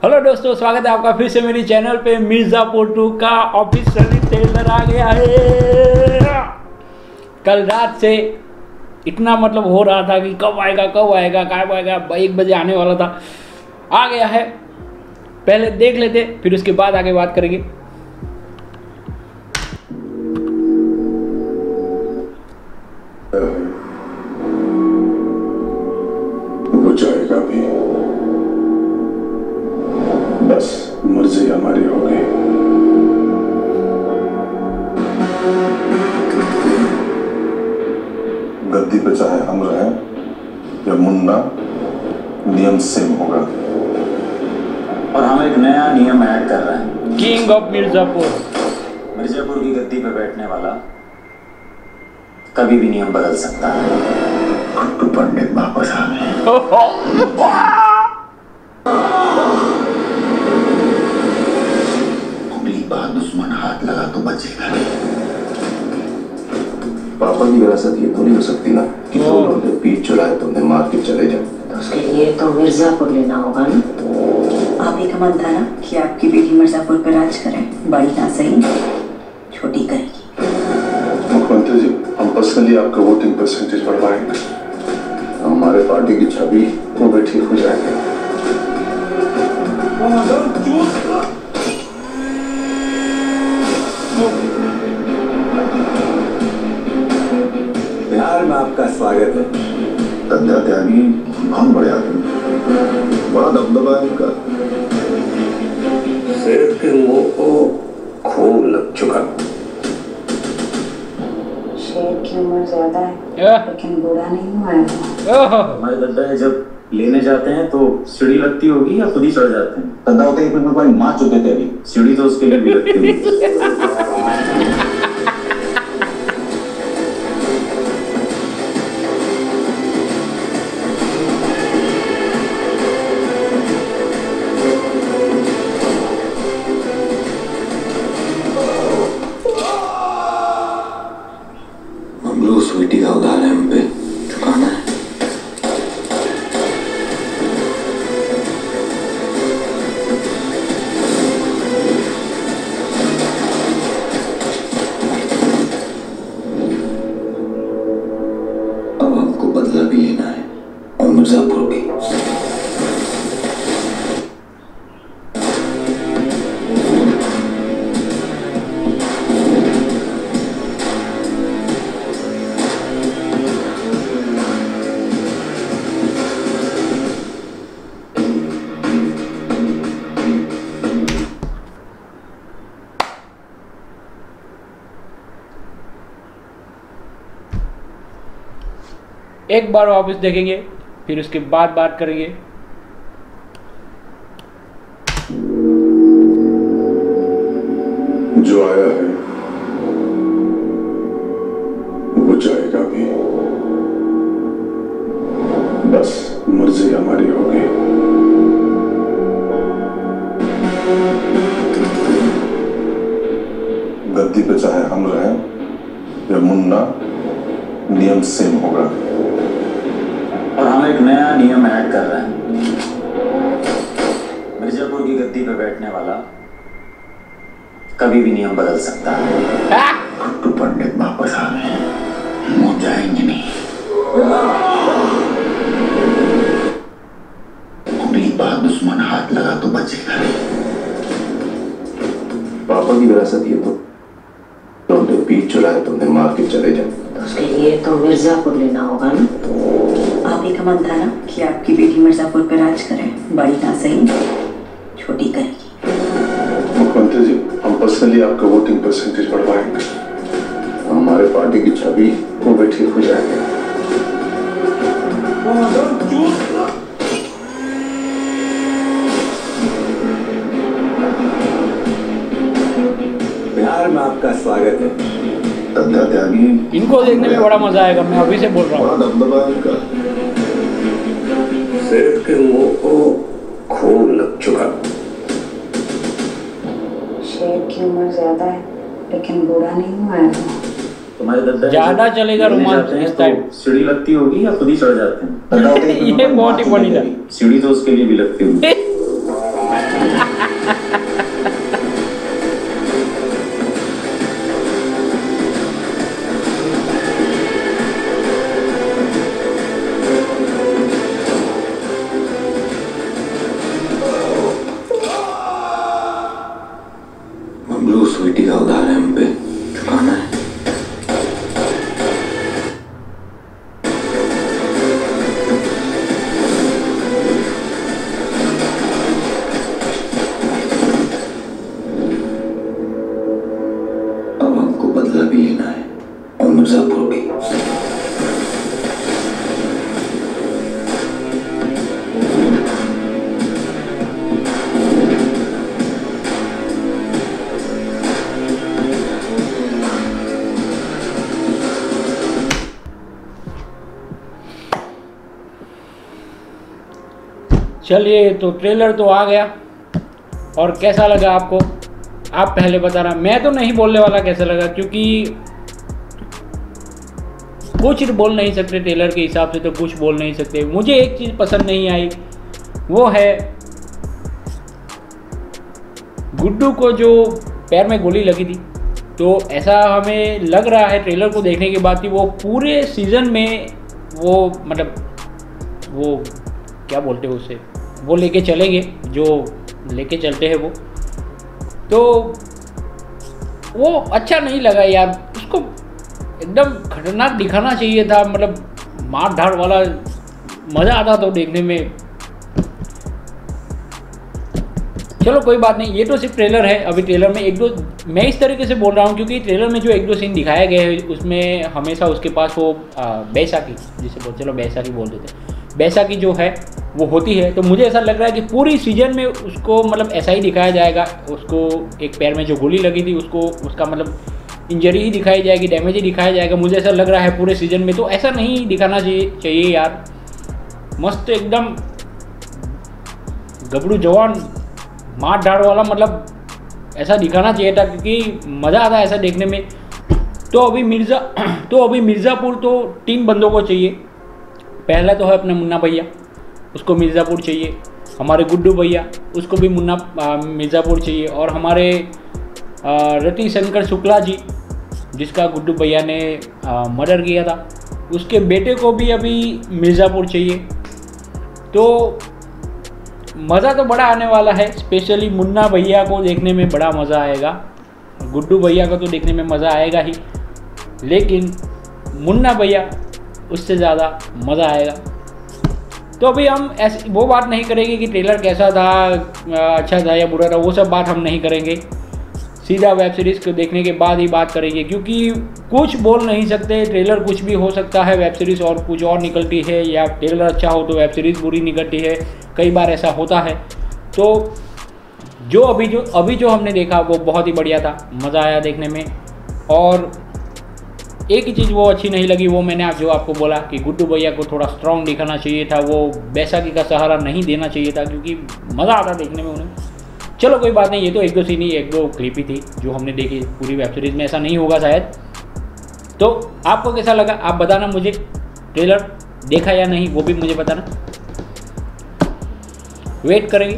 Hello दोस्तों, स्वागत है आपका फिर से मेरी चैनल पे। मिर्ज़ापुर टू का ऑफिशियली ट्रेलर आ गया है। कल रात से इतना मतलब हो रहा था कि कब आएगा कब आएगा कब आएगा एक बजे आने वाला था। आ गया है। पहले देख लेते, फिर उसके बाद आगे बात करेंगे। गद्दी पे चाहे हम रहें या मुन्ना नियम सेम होगा। और हम एक नया नियम ऐड कर रहे हैं। किंग ऑफ़ मिर्ज़ापुर मिर्जापुर की गद्दी पर बैठने वाला कभी भी नियम बदल सकता है। गुड्डू पंडित वापस आ गए। उंगली बाहर दुश्मन हाथ लगा तो बचेगा पापा की विरासत ये तो नहीं हो सकती ना कि दोनों ने पीठ चुराए तुमने मार के चले जाओ। तो उसके लिए तो मिर्जापुर लेना होगा ना। आप ही का मन था ना कि आपकी बेटी मिर्जापुर पर राज करें बड़ी ना सही छोटी करेगी। मुख्यमंत्री जी हम पर्सनली आपका वोटिंग परसेंटेज बढ़वाएँगे। हमारे पार्टी की छवि वो भी ठीक हो जाएगी। आपका स्वागत है। तंजा त्यागी बहुत बड़े आदमी। बड़ा दबदबा है इनका। शेर के मुँह को खूब लग चुका। शेर की उम्र ज़्यादा है लेकिन बूढ़ा नहीं हुआ है। हमारे दद्दा है जब लेने जाते हैं तो सीढ़ी लगती होगी या खुद ही चढ़ जाते हैं? धंधा होते ही मार चुके थे अभी। सीढ़ी तो उसके लिए भी लगती होगी। एक बार वापस देखेंगे, फिर उसके बाद बात करेंगे। जो आया है, वो जाएगा भी। बस मर्ज़ी हमारी होगी। गद्दी पे चाहे हम रहें या मुन्ना नियम सेम होगा। और हम एक नया नियम ऐड कर रहे हैं। मिर्जापुर की गद्दी पर बैठने वाला कभी भी नियम बदल सकता है। गुड्डू पंडित वापस आ गए। मुँह जाएँगे नहीं। उंगली बाहर दुश्मन हाथ लगा तो बचेगा पापा की विरासत ये तो। तुमने पीठ चुराए तुमने मार के चले जाओ। तो उसके लिए तो मिर्जापुर लेना होगा ना? आप ही का मन था ना कि आपकी बेटी मिर्जापुर पर राज करें बड़ी ना सही छोटी करेगी। मुख्यमंत्री जी हम पर्सनली आपका वोटिंग परसेंटेज बढ़वाएँगे। हमारे पार्टी की छवि वो भी ठीक हो जाएगी। बिहार में आपका स्वागत है। त्यागी इनको देखने में बड़ा मज़ा आएगा मैं अभी से बोल रहा हूँ। दबदबा इनका शेर के मुँह को खूब लग चुका। शेर की उम्र ज़्यादा है लेकिन बूढ़ा नहीं हुआ है। ज़्यादा चलेगा रोमांच इस तो टाइम। सीढ़ी लगती होगी या खुद ही चढ़ जाते हैं? ये बहुत ही था। सीढ़ी तो उसके लिए भी लगती होगी। चलिए तो ट्रेलर तो आ गया। और कैसा लगा आपको? आप पहले बता रहा मैं तो नहीं बोलने वाला कैसा लगा, क्योंकि कुछ बोल नहीं सकते ट्रेलर के हिसाब से तो कुछ बोल नहीं सकते। मुझे एक चीज़ पसंद नहीं आई, वो है गुड्डू को जो पैर में गोली लगी थी। तो ऐसा हमें लग रहा है ट्रेलर को देखने के बाद कि वो पूरे सीज़न में वो मतलब वो, क्या बोलते हैं उसे? वो लेके चलेंगे, जो लेके चलते हैं वो। तो वो अच्छा नहीं लगा यार। उसको एकदम खतरनाक दिखाना चाहिए था मतलब मार धाड़ वाला मज़ा आता तो देखने में। चलो कोई बात नहीं, ये तो सिर्फ़ ट्रेलर है। अभी ट्रेलर में एक दो, मैं इस तरीके से बोल रहा हूँ, क्योंकि ट्रेलर में जो एक दो सीन दिखाया गया है, उसमें हमेशा उसके पास वो बैसाखी, जिसे बोल, चलो बैसाखी बोल देते बैसाखी जो है वो होती है। तो मुझे ऐसा लग रहा है कि पूरी सीज़न में उसको मतलब ऐसा ही दिखाया जाएगा। उसको एक पैर में जो गोली लगी थी, उसको उसका मतलब इंजरी ही दिखाई जाएगी डैमेज ही दिखाया जाएगा। मुझे ऐसा लग रहा है पूरे सीज़न में। तो ऐसा नहीं दिखाना चाहिए चाहिए यार। मस्त एकदम गबड़ू जवान, मार डाड़ वाला मतलब ऐसा दिखाना चाहिए था क्योंकि मज़ा आता है ऐसा देखने में। तो अभी मिर्ज़ा तो अभी मिर्ज़ापुर तो तीन बंदों को चाहिए। पहला तो है अपना मुन्ना भैया। उसको मिर्ज़ापुर चाहिए। हमारे गुड्डू भैया, उसको भी मुन्ना मिर्ज़ापुर चाहिए। और हमारे रति शंकर शुक्ला जी, जिसका गुड्डू भैया ने मर्डर किया था, उसके बेटे को भी अभी मिर्ज़ापुर चाहिए। तो मज़ा तो बड़ा आने वाला है, स्पेशली मुन्ना भैया को देखने में बड़ा मज़ा आएगा। गुड्डू भैया को तो देखने में मज़ा आएगा ही, लेकिन मुन्ना भैया, उससे ज़्यादा मज़ा आएगा। तो अभी हम ऐसी, वो बात नहीं करेंगे कि ट्रेलर कैसा था अच्छा था या बुरा था, वो सब बात हम नहीं करेंगे। सीधा वेब सीरीज़ को देखने के बाद ही बात करेंगे, क्योंकि कुछ बोल नहीं सकते ट्रेलर कुछ भी हो सकता है वेब सीरीज़ और कुछ और निकलती है, या ट्रेलर अच्छा हो तो वेब सीरीज़ बुरी निकलती है, कई बार ऐसा होता है। तो जो अभी जो अभी जो हमने देखा, वो बहुत ही बढ़िया था, मज़ा आया देखने में। और एक ही चीज़ वो अच्छी नहीं लगी, वो मैंने आप जो आपको बोला कि गुड्डू भैया को थोड़ा स्ट्रॉन्ग दिखाना चाहिए था, वो बैसाखी का सहारा नहीं देना चाहिए था, क्योंकि मज़ा आता देखने में उन्हें। चलो कोई बात नहीं, ये तो एक दो सीन ही, एक दो क्लिप ही थी जो हमने देखी पूरी वेब सीरीज़ में, ऐसा नहीं होगा शायद। तो आपको कैसा लगा? आप बताना मुझे ट्रेलर देखा या नहीं, वो भी मुझे बताना। वेट करेंगे,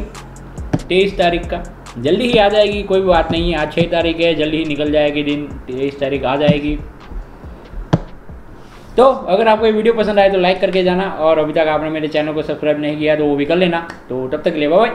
तेईस तारीख का। जल्दी ही आ जाएगी, कोई बात नहीं, आज छः तारीख है, जल्दी ही निकल जाएगी दिन, तेईस तारीख आ जाएगी। तो अगर आपको ये वीडियो पसंद आए तो लाइक करके जाना और अभी तक आपने मेरे चैनल को सब्सक्राइब नहीं किया तो वो भी कर लेना। तो तब तक ले बाय